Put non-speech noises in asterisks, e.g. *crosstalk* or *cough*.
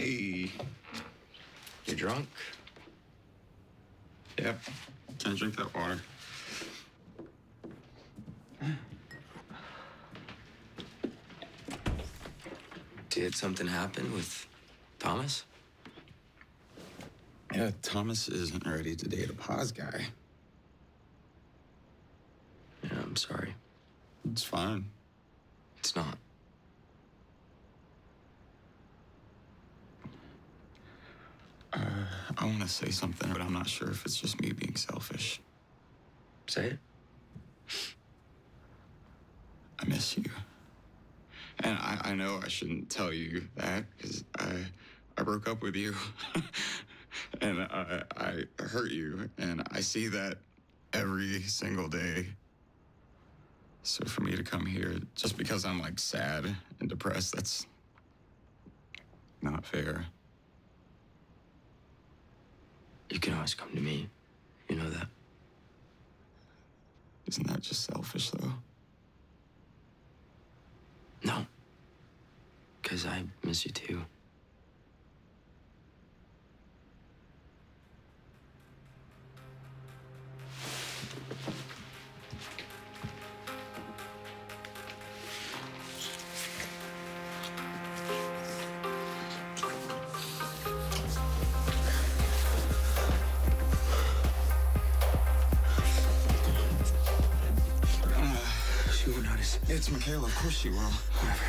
Hey. You drunk? Yep. Can I drink that water? Did something happen with Thomas? Yeah, Thomas isn't ready to date a poz guy. Yeah, I'm sorry. It's fine. It's not. I want to say something, but I'm not sure if it's just me being selfish. Say it. I miss you. And I, I know I shouldn't tell you that because I, I broke up with you. *laughs* and I, I hurt you. And I see that every single day. So for me to come here just because I'm like sad and depressed, that's not fair. You can always come to me. You know that. Isn't that just selfish though? No. Because I miss you too. It's Michaela, of course she will. Whatever.